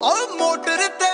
ਔਰ ਮੋਟਰ ਤੇ